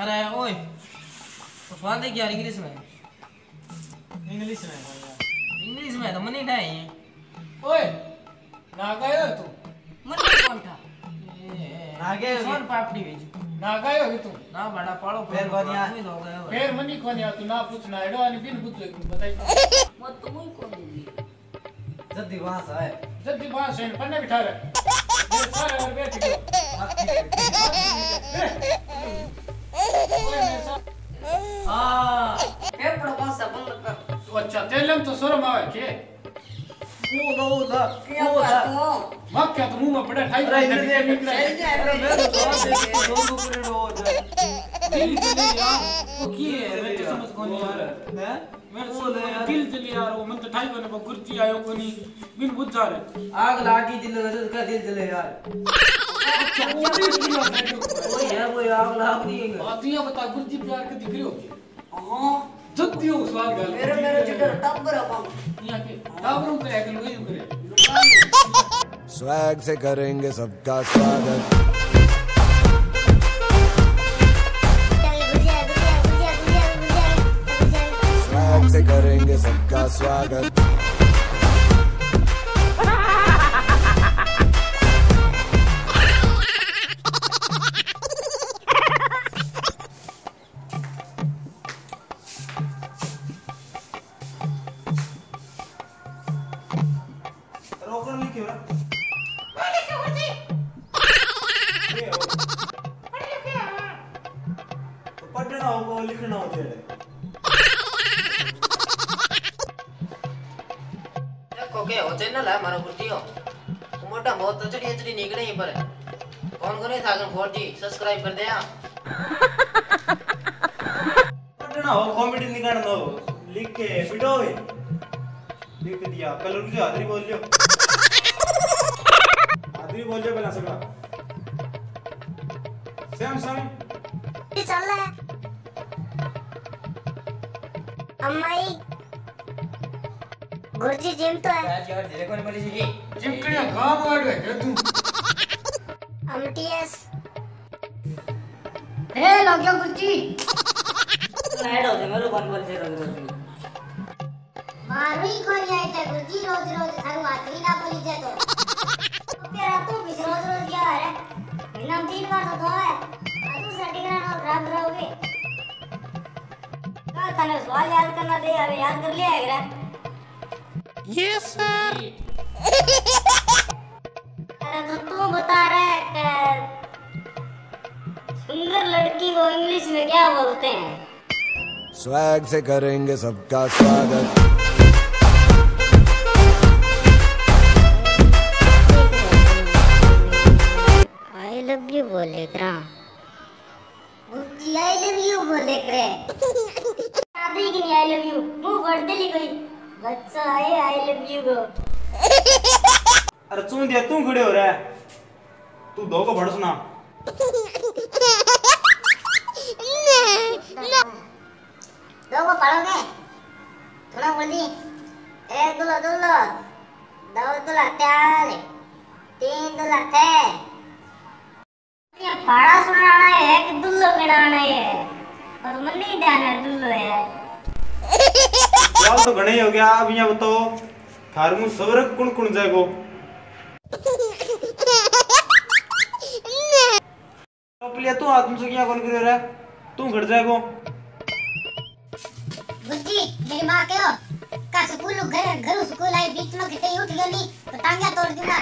अरे ओए। तो सवाल देख यार इंग्लिश में? इंग्लिश में इंग्लिश में तो मन ही। ढाई ओए नागायो तू? मन कौन था? नागे सोन पापड़ी भेज। नागायो है तू? ना बड़ा पाड़ो पैर बनिया। पैर मनी कौन है? तू ना पूछना एडो और बिन पूछो बताई। मत तू ही कौन दूँगी। जद्दी वास है जद्दी वास है पन्ने बिठा रहे सारे बैठ गए। ओए मेरे साथ हाँ ફેફડો પાસે બંધ કર तो अच्छा तेलम तो शर्म आवे के मुंह लो ला ક્યાં પાતો मग क्या तो मुंह में बड़ा ठाई अरे इधर देख निकला સહી જાય अरे मेरे तो देख दो दो पूरे रोज दिल चली यार वो की है मैं तो समझ कौन यार हैं मेरे बोल से यार। दिल चली यार वो मन तो ठाई बने कुर्सी आयो कोनी बिन बुझा रे आग लागी दिल लगे का दिल जले यार वही है वो आग बातियाँ बता गुरजी प्यार के दिख रहे हो हाँ। जद्दी हो सवाल गल मेरे मेरे जिधर यहाँ के करे स्वैग से करेंगे सबका स्वागत। से करेंगे सबका स्वागत। रोकन लिखे तो पढ़ना होगा लिखना हो। तेरे देखो के हो चैनल है हमारा गुर्तियो मोटा बहुत अचड़ी अचड़ी निकले ही पर। कौन कौन था अगर 4G सब्सक्राइब कर दे पढ़ना हो कॉमेडी निकालना हो। लिख के बिटो लिख दिया कल रुक जाओ आदरी बोल लियो तुम्ही बोलले पहिला सगळं. सॅमसंग ये चल रहा है। अम्माई गुरुजी जिम तो है। जिम के लिए कहाँ बोल रहे क्या तू? अमटीएस ए लगे गुरुजी। हेड हो जाए मेरे बन बोल से रंग गुरुजी। मारू ही कोनी आए थे गुरुजी रोज रोज थारू आतरी ना बोली जाए तो। तो तने सवाल याद करना दे अबे याद कर लिया है रे अरे तो तू बता रहा है कि सुंदर लड़की को इंग्लिश में क्या बोलते हैं स्वैग से करेंगे सबका स्वागत। यू बोले करा जी आई लव यू बोले करे शादी की नहीं आई लव यू मुँह बढ़ दिली कोई बच्चा आए आई लव यू को अरे चूं दिया तू खड़े हो रहा है। तू दो को पढ़ सुना। दो को पढ़ोगे? थोड़ा बोली। एक दुलो दुलो दो दुला त्यार तीन दुला थे ये पढ़ा सुनाना है एक दुल्लो गिनाना है। और मन नहीं ध्यान है दुल्लो है। सवाल तो घणे हो गया अब यहाँ बताओ थार मुँह सवरक कुण कुण जाएगो लिया तू आदमी से क्या कौन करे रहा है? तू घट जाएगो। बुद्धि मेरी माँ कहो का स्कूल घर घर स्कूल आई बीच में कहीं उठ गई तो टांगा तोड़ दूँगा।